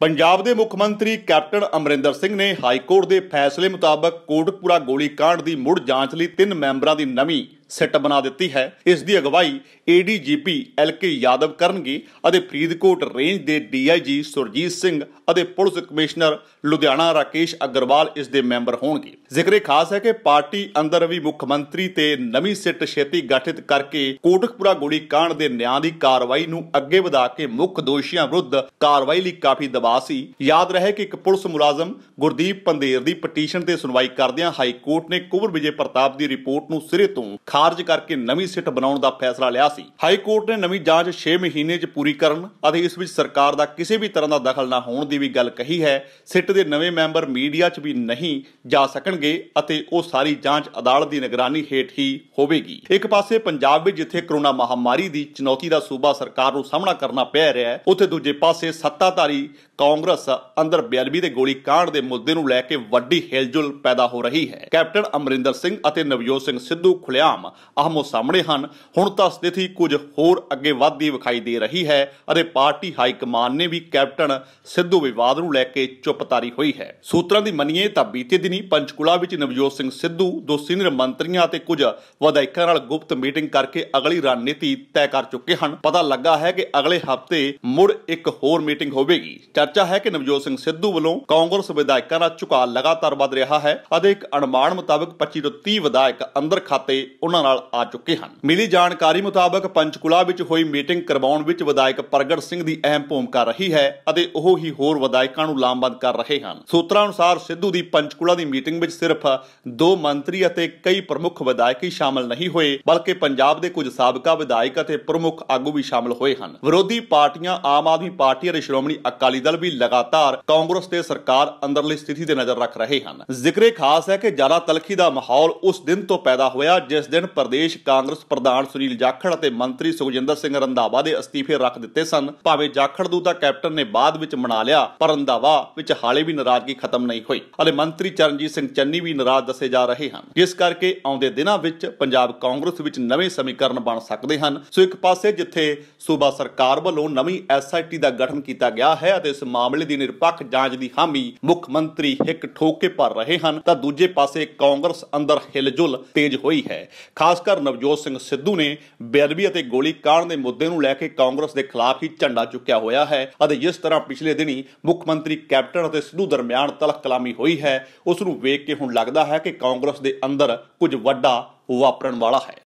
ਪੰਜਾਬ ਦੇ ਮੁੱਖ ਮੰਤਰੀ ਕੈਪਟਨ ਅਮਰਿੰਦਰ ਸਿੰਘ ਨੇ ਹਾਈ ਕੋਰਟ ਦੇ ਫੈਸਲੇ ਮੁਤਾਬਕ ਕੋਟਕਪੂਰਾ ਗੋਲੀकांड ਦੀ ਮੁੜ ਜਾਂਚ ਲਈ ਤਿੰਨ ਮੈਂਬਰਾਂ ਦੀ ਨਵੀਂ ਸਿੱਟ ਬਣਾ ਦਿੱਤੀ ਹੈ। ਇਸ ਦੀ ਅਗਵਾਈ ਏਡੀਜੀਪੀ ਐਲਕੇ ਯਾਦਵ ਕਰਨਗੇ ਅਤੇ ਫਰੀਦਕੋਟ ਰੇਂਜ ਦੇ ਡੀਆਈਜੀ ਸੁਰਜੀਤ ਸਿੰਘ ਅਤੇ ਪੁਲਿਸ ਕਮਿਸ਼ਨਰ ਲੁਧਿਆਣਾ ਰਾਕੇਸ਼ ਅਗਰਵਾਲ ਇਸ ਦੇ ਮੈਂਬਰ ਹੋਣਗੇ। ਜ਼ਿਕਰੇ ਖਾਸ ਹੈ ਕਿ ਪਾਰਟੀ ਅੰਦਰ ਵੀ ਮੁੱਖ ਮੰਤਰੀ ਤੇ ਨਵੀਂ ਸਿੱਟ ਛੇਤੀ ਗਠਿਤ ਕਰਕੇ ਕੋਟਕਪੂਰਾ ਗੋਲੀकांड ਦੇ ਨਿਆਂ ਦੀ ਕਾਰਵਾਈ ਨੂੰ ਅੱਗੇ ਵਧਾ ਕੇ ਮੁੱਖ ਦੋਸ਼ੀਆਂ ਵਿਰੁੱਧ ਕਾਰਵਾਈ ਲਈ ਕਾਫੀ ਦਬਾਅ ਸੀ। ਯਾਦ ਰਹੇ ਕਿ ਇੱਕ ਪੁਲਿਸ ਮੁਲਾਜ਼ਮ ਗੁਰਦੀਪ ਪੰਦੇਰ ਦੀ ਪਟੀਸ਼ਨ ਤੇ ਸੁਣਵਾਈ ਕਰਦਿਆਂ ਹਾਈ ਕੋਰਟ ਨੇ ਕੁਵਰ ਵਿਜੇ ਪ੍ਰਤਾਪ ਦੀ ਰਿਪੋਰਟ ਨੂੰ ਸਿਰੇ ਤੋਂ ਖਾਰਜ ਕਰਕੇ ਨਵੀਂ ਸਿੱਟ ਬਣਾਉਣ ਦਾ ਫੈਸਲਾ ਲਿਆ ਸੀ। ਹਾਈ ਕੋਰਟ ਨੇ ਨਵੀਂ ਜਾਂਚ 6 ਮਹੀਨੇ 'ਚ ਪੂਰੀ ਕਰਨ ਅਤੇ ਇਸ ਵਿੱਚ ਸਰਕਾਰ ਦਾ ਕਿਸੇ ਵੀ ਤਰ੍ਹਾਂ ਦਾ ਦਖਲ ਨਾ ਹੋਣ ਦੀ ਵੀ ਗੱਲ ਕਹੀ ਹੈ। ਸਿੱਟ ਦੇ ਨਵੇਂ ਮੈਂਬਰ ਮੀਡੀਆ 'ਚ ਵੀ ਨਹੀਂ ਜਾ ਸਕਣਗੇ ਅਤੇ ਉਹ ਸਾਰੀ ਜਾਂਚ ਅਦਾਲਤ ਦੀ ਨਿਗਰਾਨੀ ਹੇਠ ਹੀ ਹੋਵੇਗੀ। ਇੱਕ ਪਾਸੇ ਪੰਜਾਬ ਵਿੱਚ ਜਿੱਥੇ ਕਰੋਨਾ ਮਹਾਮਾਰੀ ਦੀ ਚੁਣੌਤੀ ਦਾ ਸੂਬਾ ਸਰਕਾਰ ਨੂੰ ਸਾਹਮਣਾ ਕਰਨਾ ਪੈ ਰਿਹਾ ਹੈ, ਉੱਥੇ ਦੂਜੇ ਪਾਸੇ ਸੱਤਾਧਾਰੀ ਕਾਂਗਰਸ ਅੰਦਰ ਬੇਅਦਬੀ ਦੇ ਗੋਲੀ ਕਾਂਡ ਦੇ ਮੁੱਦੇ ਨੂੰ ਲੈ ਕੇ ਵੱਡੀ ਹਿਲਜੁਲ ਪੈਦਾ ਹੋ ਰਹੀ ਹੈ। ਕੈਪਟਨ ਅਮਰਿੰਦਰ ਸਿੰਘ ਅਤੇ ਨਵਜੋਤ ਸਿੰਘ ਸਿੱਧੂ ਖੁੱਲ੍ਹੇਆਮ ਆਹਮੋ ਸਾਹਮਣੇ ਹਨ। ਹੁਣ ਤਾਂ ਸਥਿਤੀ ਕੁਝ ਹੋਰ ਅੱਗੇ ਵੱਧਦੀ ਵਿਖਾਈ ਦੇ ਰਹੀ ਹੈ ਅਤੇ ਪਾਰਟੀ ਹਾਈ ਕਮਾਨ ਨੇ ਵੀ ਕੈਪਟਨ ਸਿੱਧੂ ਵਿਵਾਦ ਨੂੰ ਲੈ ਕੇ ਚੁੱਪਤਾਰੀ ਹੋਈ ਹੈ। ਸੂਤਰਾਂ ਦੀ ਮੰਨੀਏ ਤਾਂ ਬੀਤੇ ਦਿਨੀ ਪੰਚਕੁਲਾ ਵਿੱਚ ਨਵਜੋਤ ਸਿੰਘ ਸਿੱਧੂ, ਦੋ ਸੀਨੀਅਰ ਮੰਤਰੀਆਂ ਅਤੇ ਕੁਝ ਵਿਧਾਇਕਾਂ ਨਾਲ ਗੁਪਤ ਮੀਟਿੰਗ ਕਰਕੇ ਅਗਲੀ ਰਣਨੀਤੀ ਤੈਅ ਕਰ ਚੁੱਕੇ ਹਨ। ਪਤਾ ਲੱਗਾ ਹੈ ਕਿ ਅਗਲੇ ਹਫ਼ਤੇ ਮੁੜ ਇੱਕ ਹੋਰ ਮੀਟਿੰਗ ਹੋਵੇਗੀ। ਚਰਚਾ ਹੈ ਕਿ ਨਵਜੋਤ ਸਿੰਘ ਸਿੱਧੂ ਵੱਲੋਂ ਕਾਂਗਰਸ ਵਿਧਾਇਕਾਂ ਦਾ ਝੁਕਾਅ ਲਗਾਤਾਰ ਵੱਧ ਰਿਹਾ ਹੈ ਅਤੇ ਇੱਕ ਅਨੁਮਾਨ ਮੁਤਾਬਕ 25 ਤੋਂ 30 ਵਿਧਾਇਕ ਅੰਦਰ ਖਾਤੇ ਉਹਨਾਂ ਨਾਲ ਆ ਚੁੱਕੇ ਹਨ। ਮਿਲੀ ਜਾਣਕਾਰੀ ਮੁਤਾਬਕ ਪੰਚਕੁਲਾ ਵਿੱਚ ਹੋਈ ਮੀਟਿੰਗ ਕਰਵਾਉਣ ਵਿੱਚ ਵਿਧਾਇਕ ਪ੍ਰਗਟ ਸਿੰਘ ਦੀ ਅਹਿਮ ਭੂਮਿਕਾ ਰਹੀ ਹੈ ਅਤੇ ਉਹ ਹੀ ਹੋਰ ਵਿਧਾਇਕਾਂ ਨੂੰ ਲਾਮਬੰਦ ਕਰ ਰਹੇ ਹਨ। ਸੂਤਰਾਂ ਅਨੁਸਾਰ ਸਿੱਧੂ ਦੀ ਪੰਚਕੁਲਾ ਦੀ ਮੀਟਿੰਗ ਵਿੱਚ ਸਿਰਫ ਦੋ ਮੰਤਰੀ ਅਤੇ ਕਈ ਪ੍ਰਮੁੱਖ ਵਿਧਾਇਕ ਹੀ ਸ਼ਾਮਲ ਨਹੀਂ ਹੋਏ, ਬਲਕਿ ਪੰਜਾਬ ਦੇ ਕੁਝ ਸਾਬਕਾ ਵਿਧਾਇਕ ਅਤੇ ਪ੍ਰਮੁੱਖ ਆਗੂ ਵੀ ਸ਼ਾਮਲ ਹੋਏ ਹਨ। ਵਿਰੋਧੀ ਪਾਰਟੀਆਂ, ਆਮ ਆਦਮੀ ਪਾਰਟੀ ਅਤੇ ਸ਼੍ਰੋਮਣੀ ਅਕਾਲੀ ਦਲ ਵੀ ਲਗਾਤਾਰ ਕਾਂਗਰਸ ਤੇ ਸਰਕਾਰ ਅੰਦਰਲੀ ਸਥਿਤੀ ਤੇ ਨਜ਼ਰ ਰੱਖ ਰਹੇ ਹਨ। ਜ਼ਿਕਰੇ ਖਾਸ ਹੈ ਕਿ ਜ਼ਿਆਦਾ ਤਲਖੀ ਦਾ ਮਾਹੌਲ ਉਸ ਦਿਨ ਤੋਂ ਪੈਦਾ ਹੋਇਆ, ਜਿਸ ਦਿਨ ਪ੍ਰਦੇਸ਼ ਕਾਂਗਰਸ ਪ੍ਰਧਾਨ ਸੁਨੀਲ ਜਾਖੜ ਅਤੇ ਮੰਤਰੀ ਸੁਖਜਿੰਦਰ ਸਿੰਘ ਰੰਧਾਵਾ ਦੇ ਅਸਤੀਫੇ ਰੱਖ ਦਿੱਤੇ ਸਨ। ਭਾਵੇਂ ਜਾਖੜ ਨੂੰ ਤਾਂ ਕੈਪਟਨ ਨੇ ਬਾਅਦ ਵਿੱਚ ਮਨਾ ਲਿਆ, ਪਰ ਰੰਧਾਵਾ ਵਿੱਚ ਹਾਲੇ ਵੀ ਨਾਰਾਜ਼ਗੀ ਖਤਮ ਨਹੀਂ ਹੋਈ। ਅਤੇ ਮੰਤਰੀ ਚਰਨਜੀਤ ਸਿੰਘ ਚੰਨੀ ਵੀ ਨਾਰਾਜ਼ ਦੱਸੇ ਜਾ ਰਹੇ ਹਨ। ਜਿਸ ਕਰਕੇ ਆਉਂਦੇ ਦਿਨਾਂ ਵਿੱਚ ਪੰਜਾਬ ਕਾਂਗਰਸ ਵਿੱਚ ਨਵੇਂ ਸਮੀਕਰਨ ਬਣ ਸਕਦੇ ਹਨ। ਸੋ ਇੱਕ ਪਾਸੇ ਜਿੱਥੇ ਸੂਬਾ ਸਰਕਾਰ ਵੱਲੋਂ ਨਵੀਂ ਐਸਆਈਟੀ ਦਾ ਗਠਨ ਕੀਤਾ ਗਿਆ ਹੈ ਅਤੇ ਇਸ ਮਾਮਲੇ ਦੀ ਨਿਰਪੱਖ ਜਾਂਚ ਦੀ ਹਾਮੀ ਮੁੱਖ ਮੰਤਰੀ ਹਿੱਕ ਠੋਕ ਕੇ ਭਰ ਰਹੇ ਹਨ, ਤਾਂ ਦੂਜੇ ਪਾਸੇ ਕਾਂਗਰਸ ਅੰਦਰ ਹਿਲਜੁਲ ਤੇਜ਼ ਹੋਈ ਹੈ। ਖਾਸ ਕਰ ਨਵਜੋਤ ਸਿੰਘ ਸਿੱਧੂ ਨੇ ਬੇਅਦਬੀ ਅਤੇ ਗੋਲੀ ਕਾਂਡ ਦੇ ਮੁੱਦੇ ਨੂੰ ਲੈ ਕੇ ਕਾਂਗਰਸ ਦੇ ਖਿਲਾਫ ਹੀ ਝੰਡਾ ਚੁੱਕਿਆ ਹੋਇਆ ਹੈ ਅਤੇ ਜਿਸ ਤਰ੍ਹਾਂ ਪਿਛਲੇ ਦਿਨੀ ਮੁੱਖ ਮੰਤਰੀ ਕੈਪਟਨ ਅਤੇ ਸਿੱਧੂ ਦਰਮਿਆਨ ਤਲਖ ਕਲਾਮੀ ਹੋਈ ਹੈ, ਉਸ ਨੂੰ ਵੇਖ ਕੇ ਹੁਣ ਲੱਗਦਾ ਹੈ ਕਿ ਕਾਂਗਰਸ ਦੇ ਅੰਦਰ ਕੁਝ ਵੱਡਾ ਵਾਪਰਨ ਵਾਲਾ ਹੈ।